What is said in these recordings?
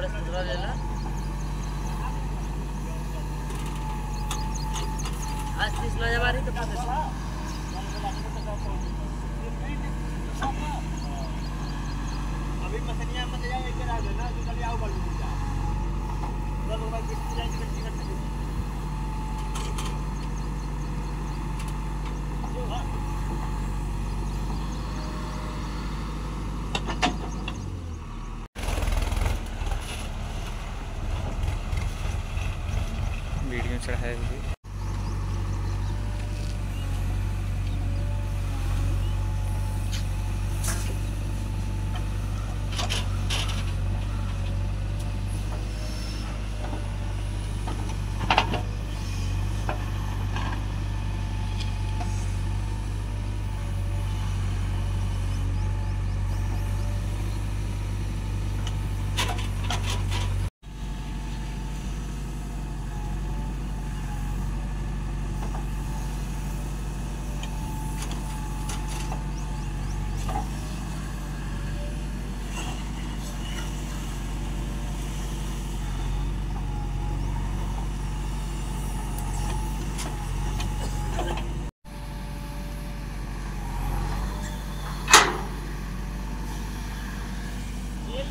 Ya por esto आज तीस लो जब रही तो पाँच अभी मसनिया मत जाए एक आ जाना तो कल आओ बालू जा। कल होगा जाएँगे टिकट नहीं वीडियो चढ़ाए हुए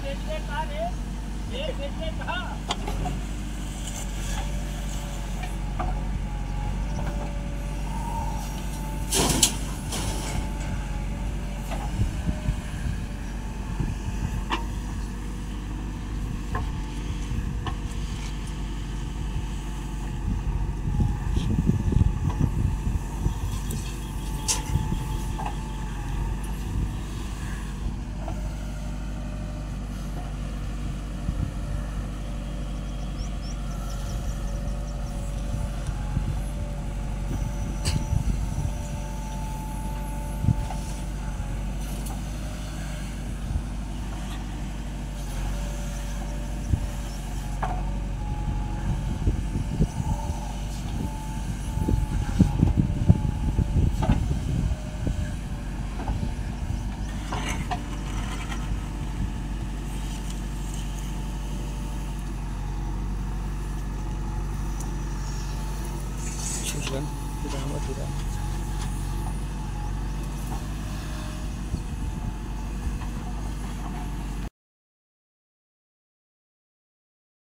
बेचने कहाँ। You don't hammer to